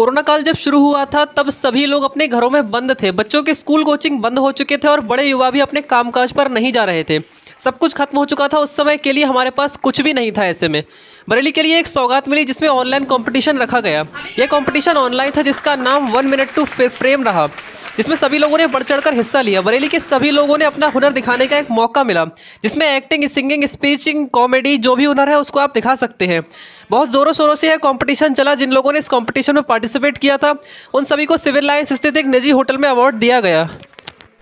Corona काल जब शुरू हुआ था, तब सभी लोग अपने घरों में बंद थे। बच्चों के स्कूल कोचिंग बंद हो चुके थे और बड़े युवा भी अपने कामकाज पर नहीं जा रहे थे। सब कुछ खत्म हो चुका था उस समय के लिए हमारे पास कुछ भी नहीं था ऐसे में। बरेली के लिए एक सौगात मिली जिसमें ऑनलाइन कंपटीशन रखा गया। यह कंपटीशन ऑनलाइन था जिसका नाम वन मिनट टू फ्रेम रहा। जिसमें सभी लोगों ने बढ़ चढ़कर हिस्सा लिया। बरेली के सभी लोगों ने अपना हुनर दिखाने का एक मौका मिला, जिसमें एक्टिंग सिंगिंग स्पीचिंग कॉमेडी जो भी हुनर है, उसको आप दिखा सकते हैं। बहुत ज़ोरों शोरों से यह कॉम्पिटिशन चला। जिन लोगों ने इस कॉम्पिटिशन में पार्टिसिपेट किया था, उन सभी को सिविल लाइन्स स्थित एक निजी होटल में अवार्ड दिया गया।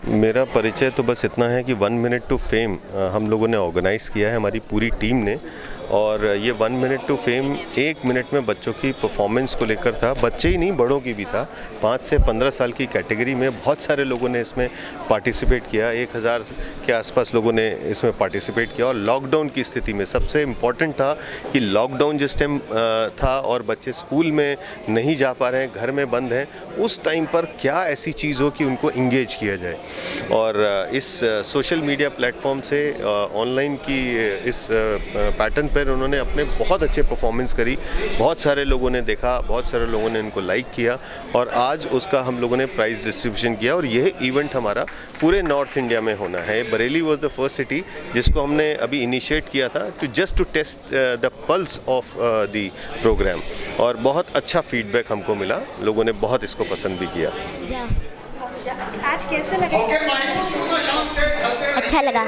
मेरा परिचय तो बस इतना है कि वन मिनट टू फेम हम लोगों ने ऑर्गेनाइज़ किया है, हमारी पूरी टीम ने। और ये वन मिनट टू फेम एक मिनट में बच्चों की परफॉर्मेंस को लेकर था। बच्चे ही नहीं, बड़ों की भी था। पाँच से पंद्रह साल की कैटेगरी में बहुत सारे लोगों ने इसमें पार्टिसिपेट किया। एक हज़ार के आसपास लोगों ने इसमें पार्टिसिपेट किया और लॉकडाउन की स्थिति में सबसे इंपॉर्टेंट था कि लॉकडाउन जिस टाइम था और बच्चे स्कूल में नहीं जा पा रहे हैं, घर में बंद हैं, उस टाइम पर क्या ऐसी चीज़ हो कि उनको इंगेज किया जाए? और इस सोशल मीडिया प्लेटफॉर्म से ऑनलाइन की इस पैटर्न उन्होंने अपने बहुत अच्छे परफॉर्मेंस करी। बहुत सारे लोगों ने देखा बहुत सारे लोगों ने इनको लाइक किया और आज उसका हम लोगों ने प्राइज़ डिस्ट्रीब्यूशन किया और यह इवेंट हमारा पूरे नॉर्थ इंडिया में होना है। Bareilly was the first city जिसको हमने अभी इनिशिएट किया था to just to test the pulse of the programme और बहुत अच्छा फीडबैक हमको मिला। लोगों ने बहुत इसको पसंद भी किया। आज कैसा लगा। अच्छा लगा।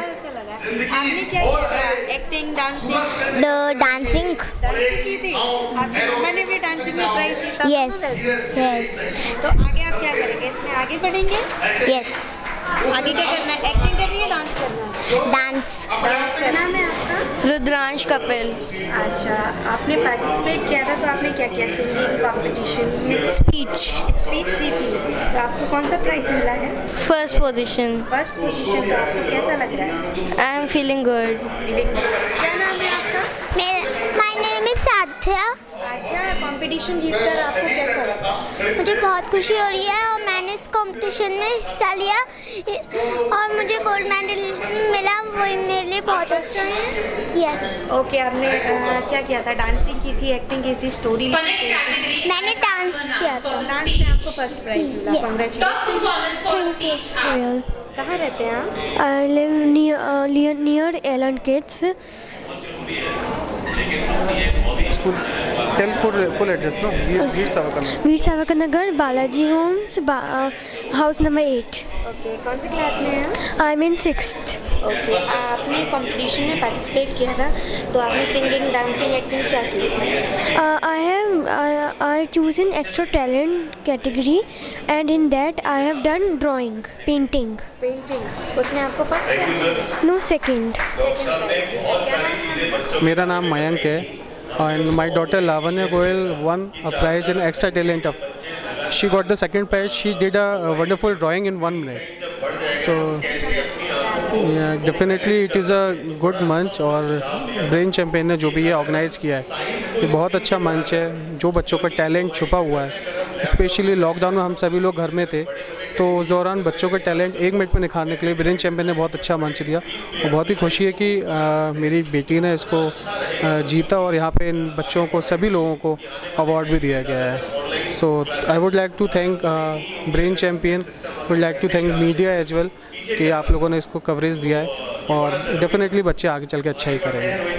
आपने क्या किया? एक्टिंग डांसिंग डांसिंग डांसिंग की थी। आपकी मम्मा ने भी डांसिंग में प्राइज जीता यस यस तो आगे आप क्या करेंगे? इसमें आगे बढ़ेंगे? यस आगे क्या करना है? एक्टिंग करनी है डांस करना है? डांस डांस करना है आपका? रुद्रांश कपिल। अच्छा आपने पार्टिसिपेट किया था तो आपने क्या किया? सिंगिंग कंपटीशन में स्पीच स्पीच दी थी। तो आपको कौन सा प्राइज मिला है? फ़र्स्ट पोजीशन फ़र्स्ट पोजीशन तो आपको कैसा लग रहा है? I am feeling good feeling क्या नाम है आपका? माय नेम इज़ साध्या आज्ञा कंपटीशन जीतकर आपको कैसा लगा? मुझे बहुत खुशी हो रही है और मैंने इस कंपटीशन में हिस्सा लिया। और मुझे गोल्ड मेडल मिला वो मेरे लिए बहुत अच्छा है। यस ओके आपने क्या किया था? डांसिंग की थी एक्टिंग की थी स्टोरी लिखी थी? मैंने डांस आपको फ़र्स्ट प्राइज मिला. कॉन्ग्रेचुलेशन कहाँ रहते हैं आप? I live near Allen near, tell full full address ना? Veer Veer Savarkar Nagar Veer Savarkar Nagar Balaji homes house number eight. Okay कौन सी क्लास में हैं? आई मीन सिक्स्थ ओके आपने कंपटीशन में पार्टिसिपेट किया था तो आपने सिंगिंग डांसिंग एक्टिंग क्या की I have I choose in extra talent category and in that I have done drawing painting painting उसमें आपको first no second second prize क्या नाम है मेरा नाम मयंक है and my daughter Lavanya Goyal won a prize in extra talent of she got the second prize. She did a, a wonderful one minute. So yeah definitely it is a good मंच और brain champion ने जो भी ये organise किया है ये बहुत अच्छा मंच है। जो बच्चों का टैलेंट छुपा हुआ है स्पेशली लॉकडाउन में हम सभी लोग घर में थे। तो उस दौरान बच्चों का टैलेंट एक मिनट में निखारने के लिए ब्रेन चैम्पियन ने बहुत अच्छा मंच दिया। और बहुत ही खुशी है कि आ, मेरी बेटी ने इसको आ, जीता और यहाँ पे इन बच्चों को सभी लोगों को अवार्ड भी दिया गया है। So I would like to thank Brain Champion would like to thank media as well कि आप लोगों ने इसको कवरेज दिया है और डेफिनेटली बच्चे आगे चल के अच्छा ही करेंगे।